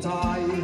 time.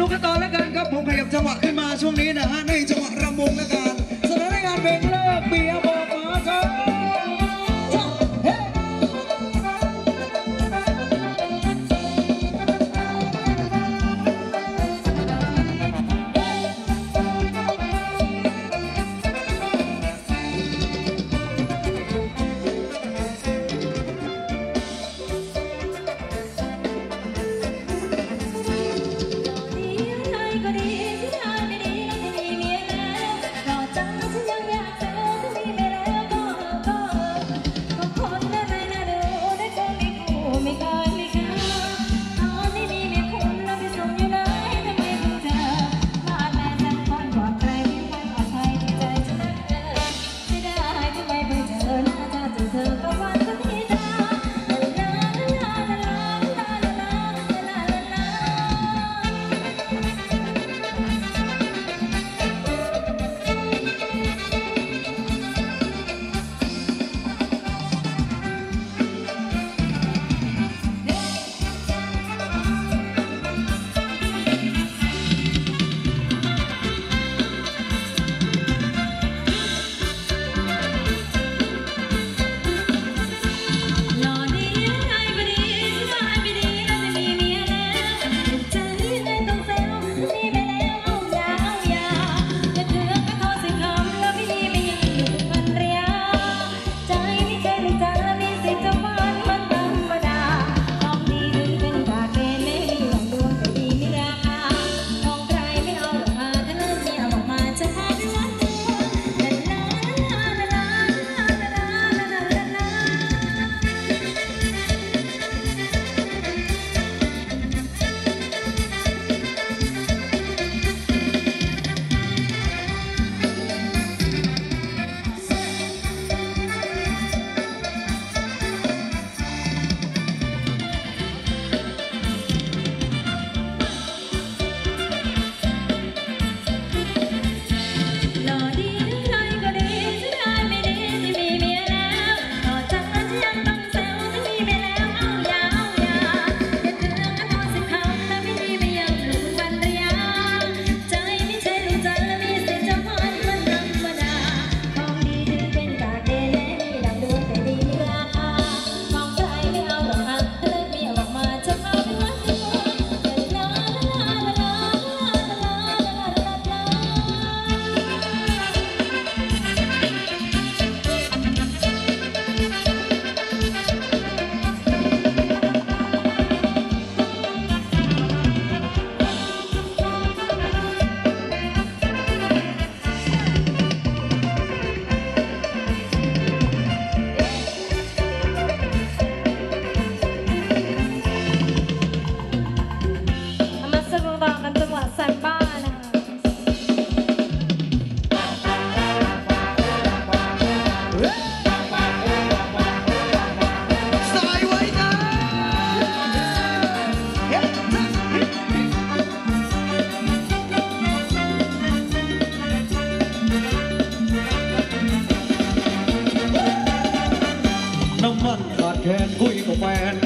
นุกกันต่อแล้วกันครับผมขยับจังหวะขึ้นมาช่วงนี้นะฮะในจังหวะ when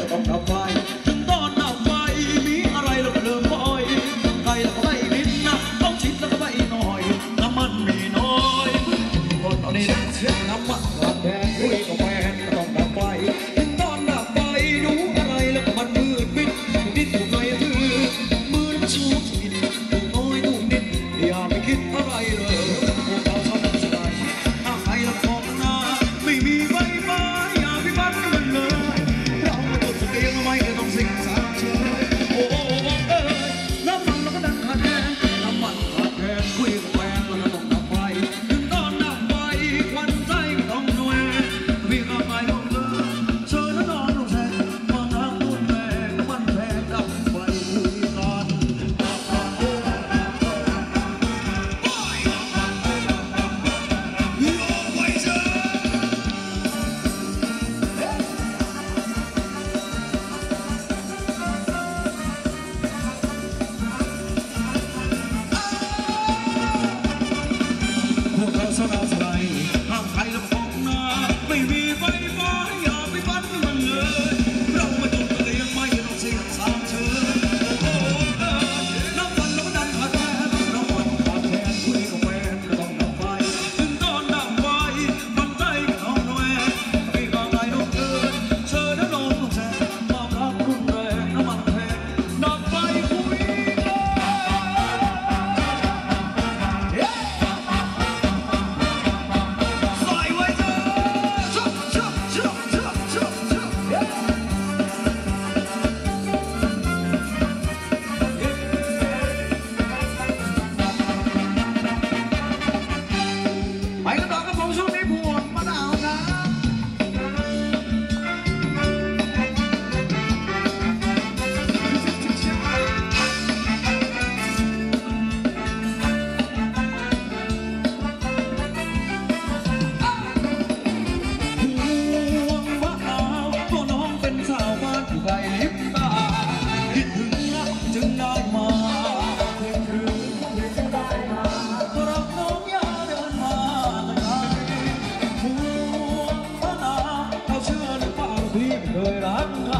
I've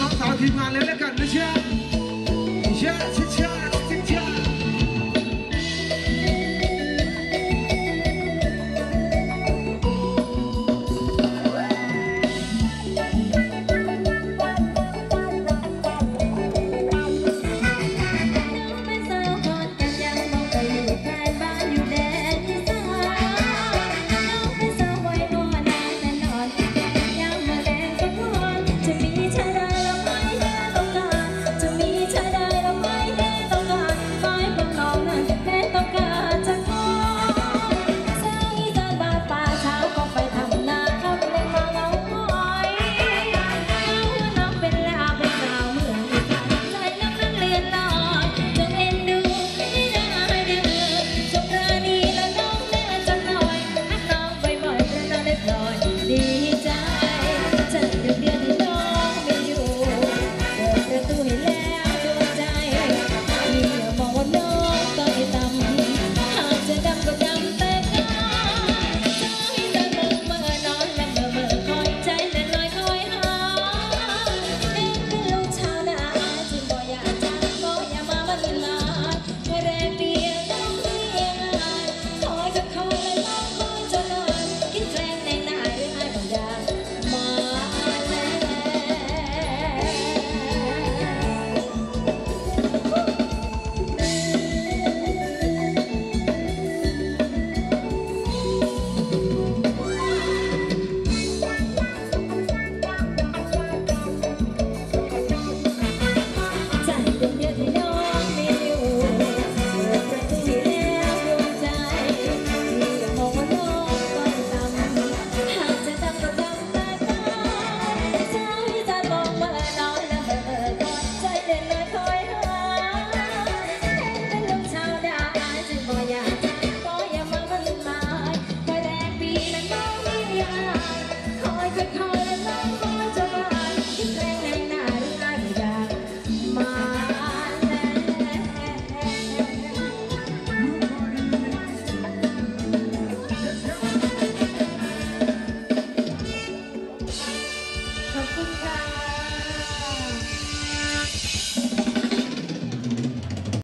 น้องสาวทีมงานเลยแล้วกันนะเชื่อ